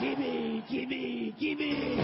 gimme, gimme, gimme.